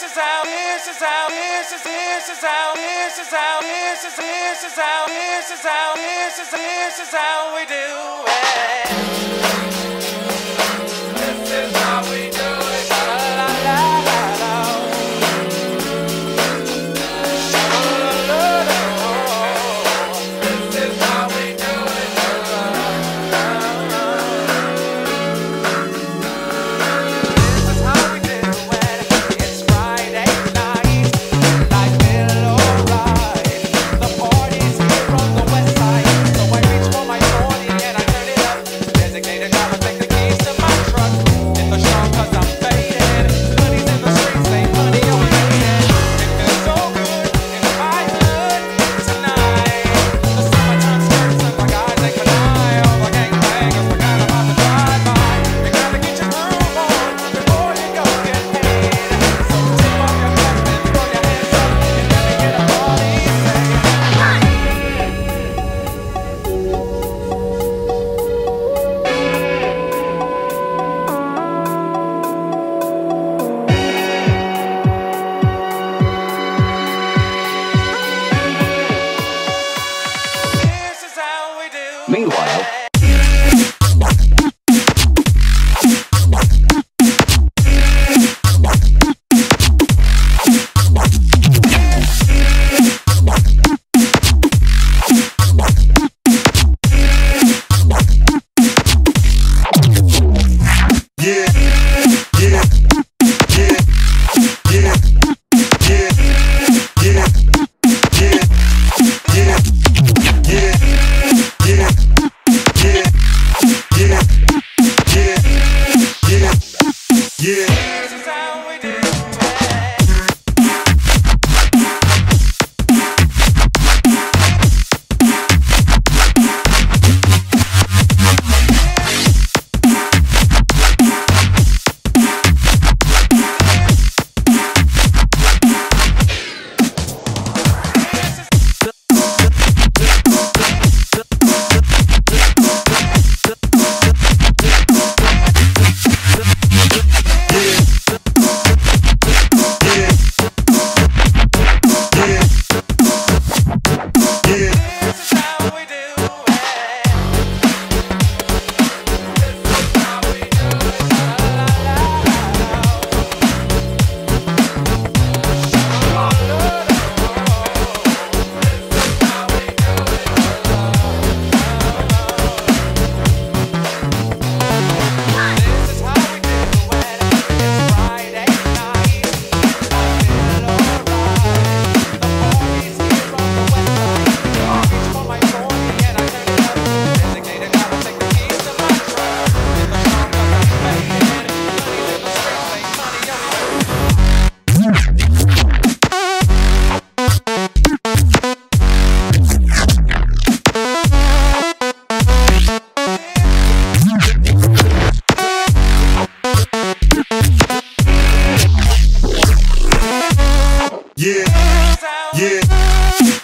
this is how, this is how, this is, this is how, this is how, this is, this is how, this is how, this is, this is how we do. everything Meanwhile, Yeah. Yeah.